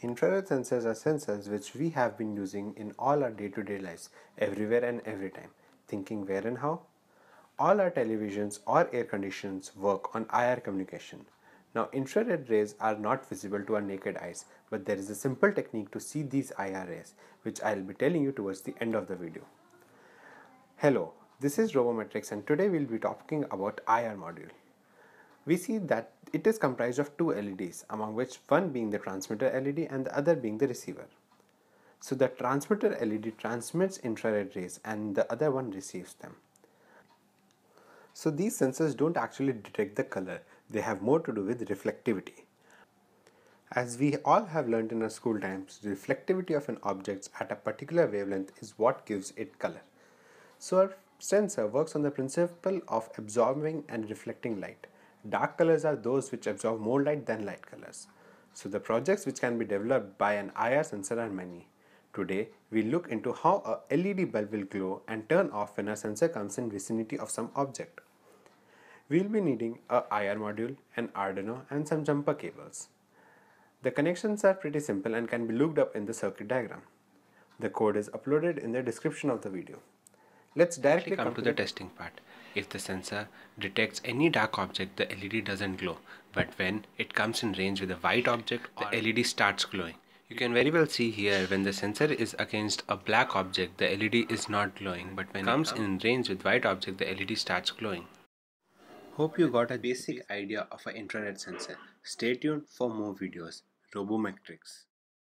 Infrared sensors are sensors which we have been using in all our day-to-day lives, everywhere and every time. Thinking where and how? All our televisions or air conditions work on IR communication. Now infrared rays are not visible to our naked eyes, but there is a simple technique to see these IR rays, which I'll be telling you towards the end of the video. Hello, this is Robomechtrix and today we'll be talking about IR module we see that it is comprised of two LEDs, among which one being the transmitter LED and the other being the receiver. So the transmitter LED transmits infrared rays and the other one receives them. So these sensors don't actually detect the color, they have more to do with reflectivity. As we all have learned in our school times, the reflectivity of an object at a particular wavelength is what gives it color. So our sensor works on the principle of absorbing and reflecting light. Dark colors are those which absorb more light than light colors. So the projects which can be developed by an IR sensor are many. Today, we look into how a LED bulb will glow and turn off when a sensor comes in vicinity of some object. We will be needing a IR module, an Arduino and some jumper cables. The connections are pretty simple and can be looked up in the circuit diagram. The code is uploaded in the description of the video. Let's directly come, to the testing part. If the sensor detects any dark object, the LED doesn't glow. But when it comes in range with a white object, the LED starts glowing. You can very well see here when the sensor is against a black object, the LED is not glowing. But when it comes in range with white object, the LED starts glowing. Hope you got a basic idea of an infrared sensor. Stay tuned for more videos. Robomechtrix.